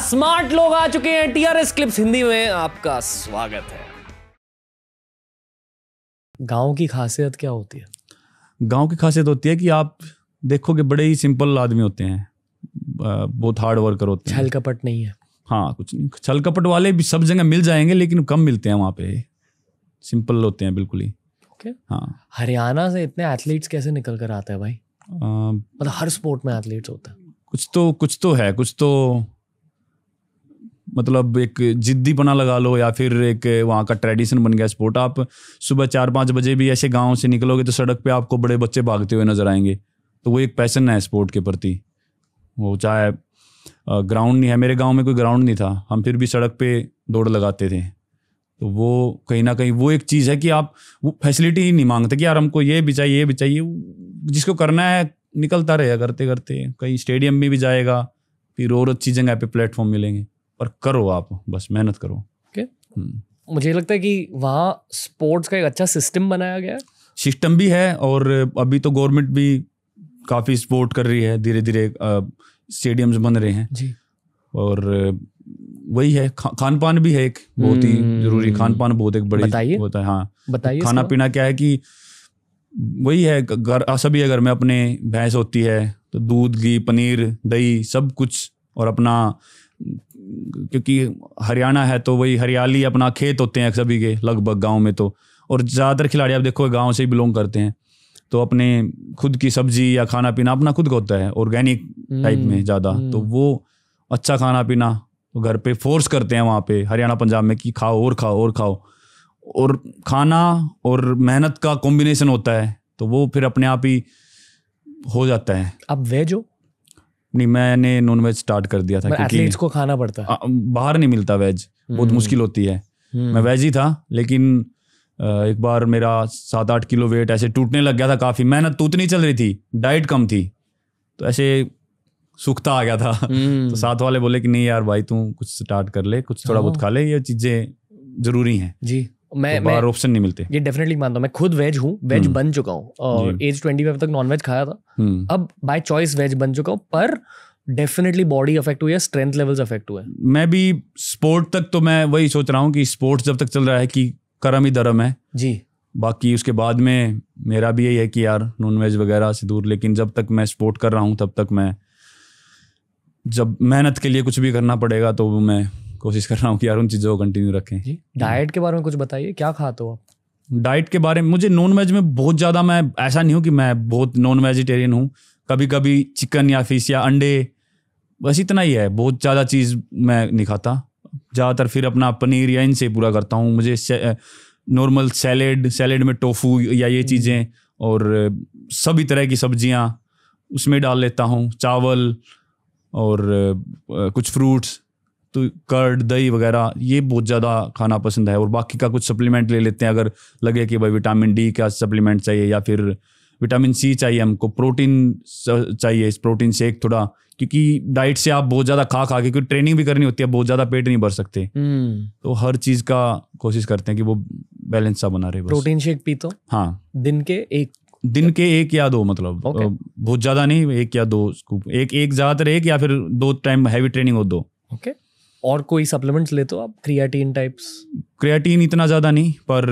Smart लोग आ चुके हैं। टीआरएस क्लिप्स हिंदी में आपका स्वागत है। गाँव की खासियत क्या होती है? गाँव की खासियत होती है कि आप देखोगे बड़े ही सिंपल आदमी होते हैं। बहुत हार्ड वर्कर होते हैं। छल कपट नहीं है। हाँ कुछ नहीं। छल कपट वाले भी सब जगह मिल जाएँगे लेकिन कम मिलते हैं वहाँ पे। सिंपल होते हैं बिल्कुल ही। ओके हाँ। हरियाणा से इतने एथलीट्स कैसे निकल कर आते हैं भाई? अ, मतलब हर स्पोर्ट में एथलीट्स होता है। कुछ तो कुछ तो है कुछ तो मतलब एक जिद्दी जिद्दीपना लगा लो या फिर एक वहाँ का ट्रेडिशन बन गया स्पोर्ट आप सुबह चार पाँच बजे भी ऐसे गाँव से निकलोगे तो सड़क पर आपको बड़े बच्चे भागते हुए नज़र आएँगे। तो वो एक पैसन है स्पोर्ट के प्रति। वो चाहे ग्राउंड नहीं है। मेरे गाँव में कोई ग्राउंड नहीं था। हम फिर भी सड़क पे दौड़ लगाते थे। तो वो कहीं ना कहीं वो एक चीज़ है कि आप वो फैसिलिटी ही नहीं मांगते कि यार हमको ये भी चाहिए, ये भी चाहिए। जिसको करना है, निकलता रहेगा करते करते कहीं स्टेडियम में भी जाएगा, फिर और अच्छी जगह पे प्लेटफॉर्म मिलेंगे। पर करो आप बस मेहनत करो। Okay hmm. मुझे लगता है कि वहाँ स्पोर्ट्स का एक अच्छा सिस्टम बनाया गया है। सिस्टम भी है और अभी तो गवर्नमेंट भी काफ़ी सपोर्ट कर रही है धीरे धीरे स्टेडियम्स बन रहे हैं। जी। और वही है खा, खान पान भी है एक बहुत ही हम्म। ज़रूरी खान पान बहुत एक बड़ी बताइए। होता है हाँ। बताइए खाना पीना क्या है कि वही है घर सभी घर में अपने भैंस होती है तो दूध घी पनीर दही सब कुछ और अपना क्योंकि हरियाणा है तो वही हरियाली अपना खेत होते हैं सभी के लगभग गाँव में तो। और ज़्यादातर खिलाड़ी आप देखो गाँव से ही बिलोंग करते हैं। तो अपने खुद की सब्ज़ी या खाना पीना अपना खुद का होता है ऑर्गेनिक टाइप में हम्म, ज़्यादा। हम्म। तो वो अच्छा खाना पीना तो घर पे फोर्स करते हैं वहाँ पे हरियाणा पंजाब में कि खाओ और खाओ और खाओ। और खाना और मेहनत का कॉम्बिनेशन होता है तो वो फिर अपने आप ही हो जाता है। आप वेज? हो नहीं मैंने नॉन वेज स्टार्ट कर दिया था क्योंकि को खाना पड़ता है। बाहर नहीं मिलता वेज बहुत हम्म, मुश्किल होती है। हम्म, मैं वेज ही था लेकिन एक बार मेरा सात आठ किलो वेट ऐसे टूटने लग गया था काफ़ी। मेहनत तो उतनी चल रही थी डाइट कम थी तो ऐसे सूखता आ गया था। हम्म, तो साथ वाले बोले कि नहीं यार भाई तू कुछ स्टार्ट कर ले कुछ थोड़ा बहुत हाँ। खा ले ये चीज़ें ज़रूरी हैं। जी। मैं तो मैं ऑप्शन नहीं मिलते। ये डेफिनेटली मानता हूँ। मैं खुद वेज हूँ। Veg hmm. बन चुका हूँ। और एज ट्वेंटी फाइव तक नॉन वेज खाया था। हम्म। अब बाय चॉइस वेज बन चुका हूँ पर डेफिनेटली बॉडी अफेक्ट हुई है स्ट्रेंथ लेवल्स अफेक्ट हुए मैं भी स्पोर्ट तक तो मैं वही सोच रहा हूँ कि स्पोर्ट्स जब तक चल रहा है कि करम ही धर्म है। जी। बाकी उसके बाद में मेरा भी यही है कि यार नॉन वेज वगैरह से दूर लेकिन जब तक मैं स्पोर्ट कर रहा हूँ तब तक मैं जब मेहनत के लिए कुछ भी करना पड़ेगा तो मैं कोशिश कर रहा हूँ कि यार उन चीज़ों को कंटिन्यू रखें। जी डाइट के बारे में कुछ बताइए क्या खाते हो आप? डाइट के बारे में मुझे नॉन वेज में बहुत ज़्यादा मैं ऐसा नहीं हूँ कि मैं बहुत नॉन वेजिटेरियन हूँ। कभी कभी चिकन या फ़िश या अंडे बस इतना ही है। बहुत ज़्यादा चीज़ मैं नहीं खाता। ज़्यादातर फिर अपना पनीर या इनसे पूरा करता हूँ। मुझे नॉर्मल सैलेड सैलेड में टोफू या ये चीज़ें और सभी तरह की सब्ज़ियाँ उसमें डाल लेता हूँ। चावल और कुछ फ्रूट्स तो कर्ड दही वगैरह ये बहुत ज़्यादा खाना पसंद है। और बाकी का कुछ सप्लीमेंट ले लेते हैं अगर लगे कि भाई विटामिन डी का सप्लीमेंट चाहिए या फिर विटामिन सी चाहिए हमको प्रोटीन चाहिए इस प्रोटीन शेक थोड़ा क्योंकि डाइट से आप बहुत ज़्यादा खा खा के क्योंकि ट्रेनिंग भी करनी होती है बहुत ज़्यादा पेट नहीं भर सकते। तो हर चीज़ का कोशिश करते हैं कि वो बैलेंस सा बना रहे बस। प्रोटीन शेक पीते? हो हाँ। दिन के एक दिन के एक या दो मतलब Okay. बहुत ज़्यादा नहीं एक या दो स्कूप एक एक ज़्यादातर एक या फिर दो टाइम हैवी ट्रेनिंग हो दो। ओके और कोई सप्लीमेंट्स लेते हो आप? क्रिएटिन टाइप्स क्रिएटिन इतना ज़्यादा नहीं पर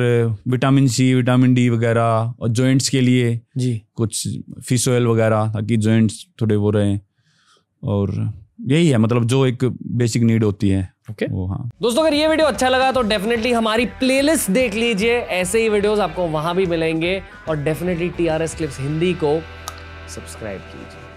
विटामिन सी विटामिन डी वगैरह और जॉइंट्स के लिए जी। कुछ फ़िश ऑयल वगैरह ताकि जॉइंट्स थोड़े वो रहें और यही है मतलब जो एक बेसिक नीड होती है। Okay okay. वो हाँ। दोस्तों अगर ये वीडियो अच्छा लगा तो डेफिनेटली हमारी प्लेलिस्ट देख लीजिए। ऐसे ही वीडियोस आपको वहाँ भी मिलेंगे और डेफिनेटली टीआरएस क्लिप्स हिंदी को सब्सक्राइब कीजिए।